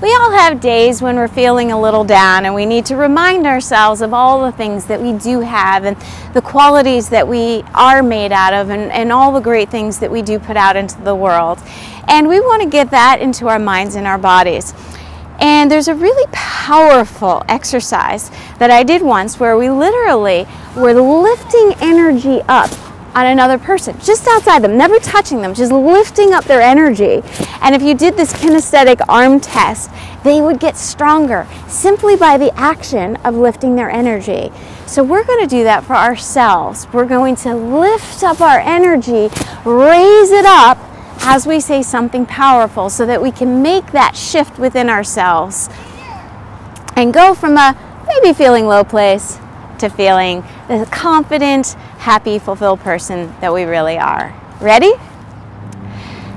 We all have days when we're feeling a little down and we need to remind ourselves of all the things that we do have and the qualities that we are made out of and, and all the great things that we do put out into the world. And we want to get that into our minds and our bodies. And there's a really powerful exercise that I did once where we literally were lifting energy up on another person, just outside them, never touching them, just lifting up their energy. And if you did this kinesthetic arm test, they would get stronger simply by the action of lifting their energy. So we're going to do that for ourselves. We're going to lift up our energy, raise it up as we say something powerful so that we can make that shift within ourselves and go from a maybe feeling low place to feeling the confident, happy, fulfilled person that we really are. Ready?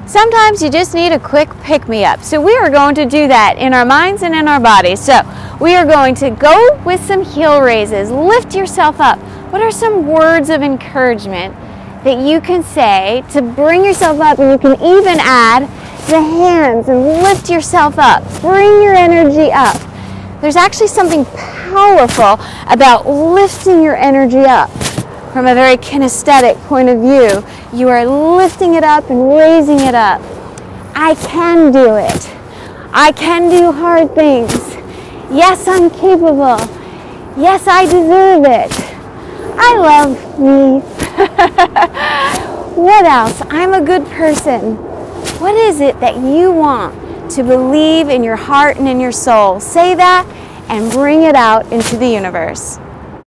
Sometimes you just need a quick pick me up. So we are going to do that in our minds and in our bodies. So we are going to go with some heel raises. Lift yourself up. What are some words of encouragement that you can say to bring yourself up? And you can even add the hands and lift yourself up. Bring your energy up. There's actually something powerful about lifting your energy up from a very kinesthetic point of view. You are lifting it up and raising it up. I can do it. I can do hard things. Yes, I'm capable. Yes, I deserve it. I love me. what else? I'm a good person. What is it that you want to believe in your heart and in your soul? Say that and bring it out into the universe.